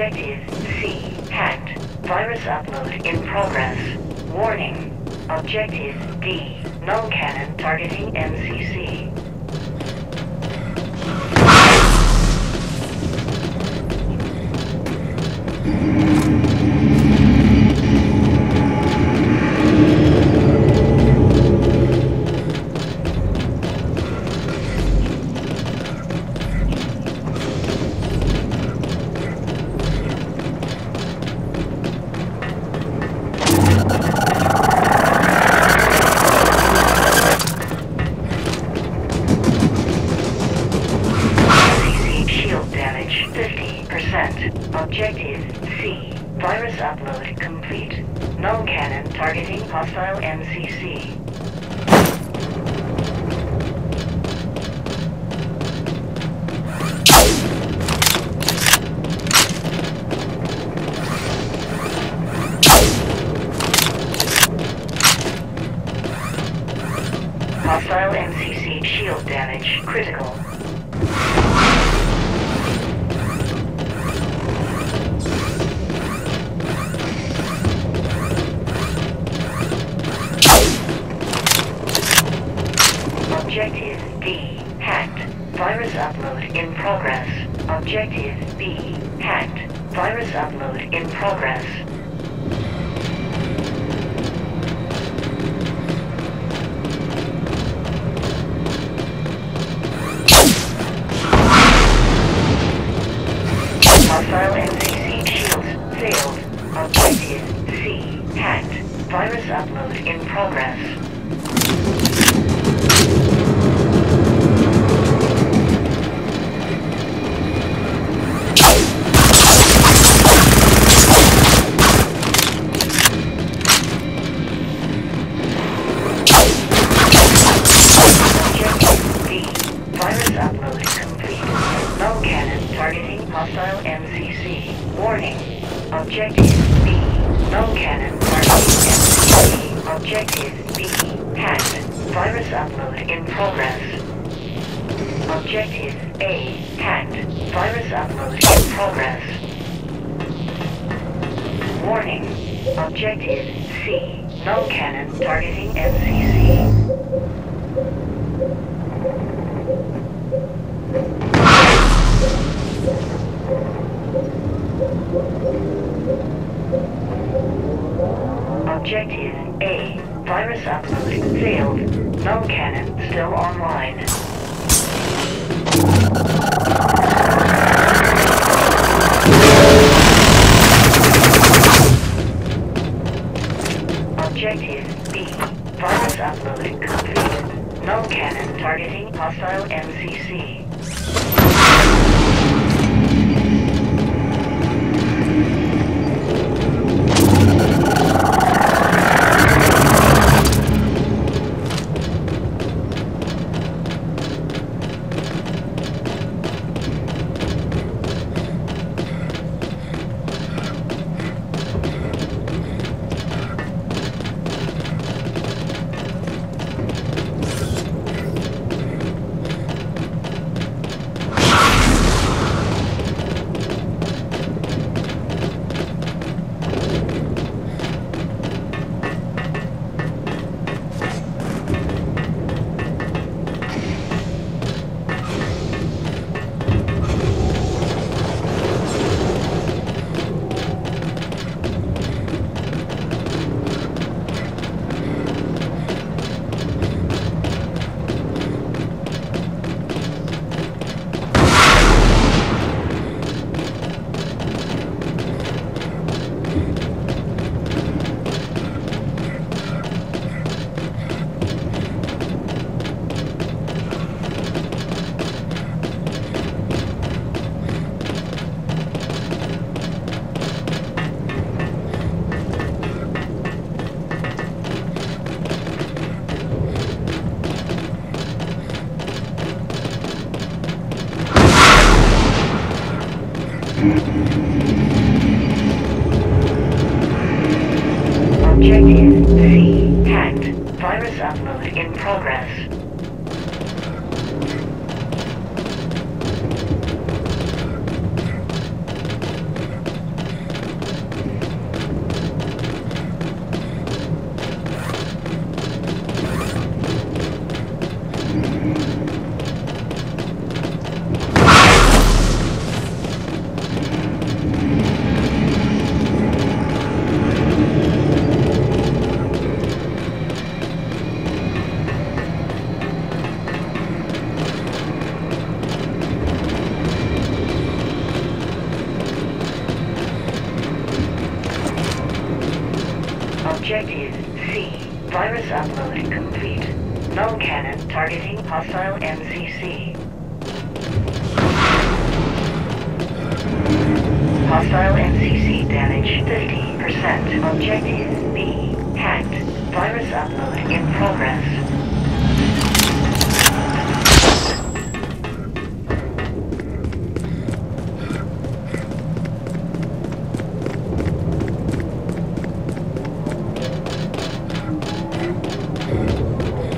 Objective C hacked. Virus upload in progress. Warning. Objective D. Null cannon targeting MCC. MCC Hostile MCC shield damage critical. Objective D hacked. Virus upload in progress. Objective B hacked. Virus upload in progress. Hostile Warning. Objective B. Null cannon targeting MCC. Objective B. Hacked. Virus upload in progress. Objective A. Hacked. Virus upload in progress. Warning. Objective C. Null cannon targeting MCC. Objective A. Virus upload failed. Null cannon still online. Objective B. Virus upload complete. Null cannon targeting hostile MCC. Objective C. Hacked. Virus upload in progress. Virus in progress.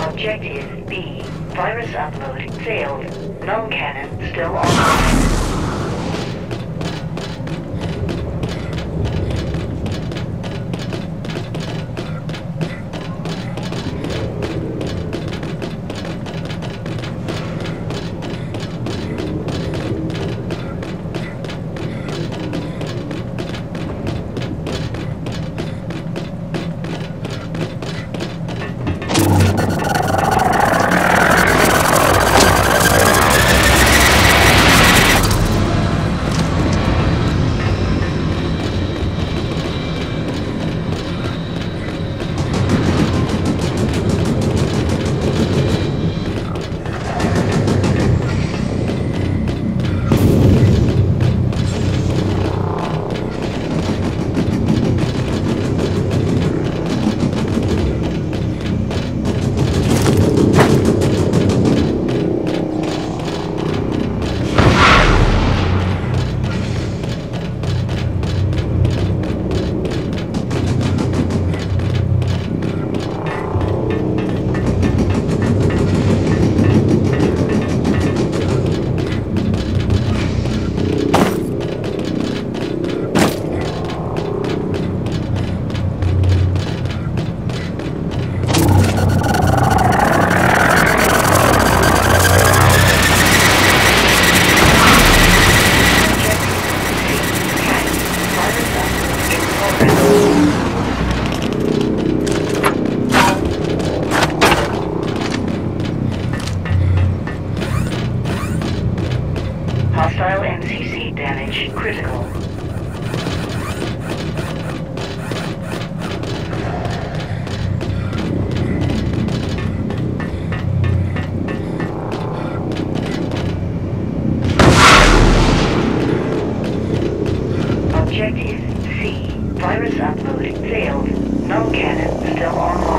Objective B. Virus upload failed. Null cannon still online. Objective C. Virus upload failed. Null cannon still online.